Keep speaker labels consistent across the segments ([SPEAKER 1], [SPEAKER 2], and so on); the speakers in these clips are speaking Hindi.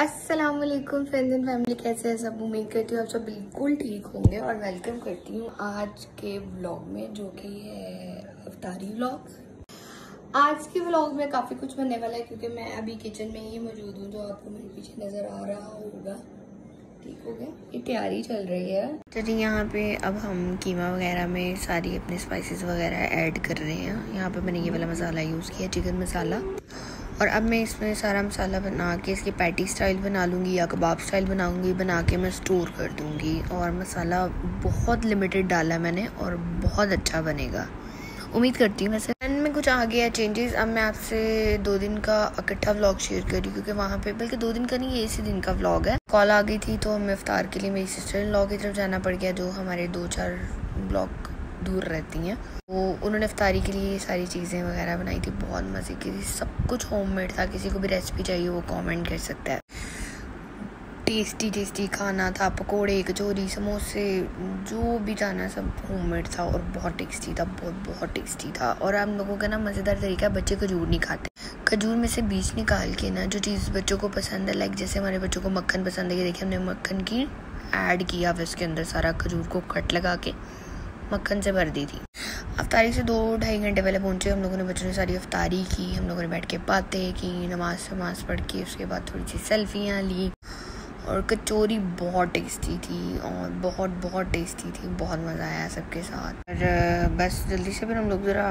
[SPEAKER 1] असलम फ्रेंड्स एंड फैमिली कैसे हैं सब? उम्मीद करती हूँ आप सब बिल्कुल ठीक होंगे और वेलकम करती हूँ आज के व्लॉग में, जो कि है अवतारी व्लॉग आज के व्लॉग में काफ़ी कुछ बनने वाला है, क्योंकि मैं अभी किचन में ही मौजूद हूँ, जो आपको मेरे पीछे नज़र आ रहा होगा। ठीक हो गया? ये तैयारी चल रही है। चलिए, यहाँ पे अब हम कीमा वगैरह में सारी अपने स्पाइसेस वगैरह ऐड कर रहे हैं। यहाँ पे मैंने ये वाला मसाला यूज़ किया चिकन मसाला और अब मैं इसमें सारा मसाला बना के, इसकी पैटी स्टाइल बना लूँगी, या कबाब स्टाइल बनाऊँगी, बना के मैं स्टोर कर दूँगी। और मसाला बहुत लिमिटेड डाला मैंने और बहुत अच्छा बनेगा। उम्मीद करती हूँ वैसे। एंड में कुछ आ गया चेंजेस अब मैं आपसे दो दिन का इकट्ठा व्लॉग शेयर करी क्योंकि वहाँ पे, बल्कि दो दिन का नहीं, ये इसी दिन का व्लॉग है। कॉल आ गई थी तो हमें अफ्तार के लिए मेरी सिस्टर इन लॉ की तरफ़ जाना पड़ गया, जो हमारे दो चार ब्लॉक दूर रहती हैं। वो, उन्होंने इफ्तारी के लिए सारी चीज़ें वगैरह बनाई थी, बहुत मज़े की थी। सब कुछ होममेड था, किसी को भी रेसिपी चाहिए, वो कमेंट कर सकता है। टेस्टी टेस्टी खाना था, पकोड़े, कचौरी, समोसे, जो भी जाना सब होममेड था और बहुत टेस्टी था, बहुत बहुत टेस्टी था। और हम लोगों का ना मज़ेदार तरीका बच्चे खजूर नहीं खाते। खजूर में से बीज निकाल के ना, जो चीज़ बच्चों को पसंद है लाइक जैसे हमारे बच्चों को मक्खन पसंद है देखिए हमने मक्खन की ऐड किया, फिर उसके अंदर सारा खजूर को कट लगा के। मक्खन से भर दी थी। अफ्तारी से दो ढाई घंटे पहले पहुँचे, हम लोगों ने बच्चों ने सारी अफ्तारी की, हम लोगों ने बैठ के बातें की, नमाज़ वमाज पढ़ के, उसके बाद थोड़ी सी सेल्फियाँ ली। और कचौरी बहुत टेस्टी थी और बहुत बहुत टेस्टी थी, बहुत मज़ा आया सबके साथ। और बस जल्दी से फिर हम लोग ज़रा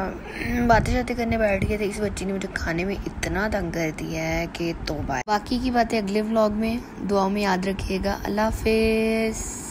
[SPEAKER 1] बातें शातें करने बैठ गए थे। इस बच्ची ने मुझे खाने में इतना तंग कर दिया है कि तो बाकी की बातें अगले व्लॉग में, दुआओं में याद रखिएगा। अल्लाह हाफिज़।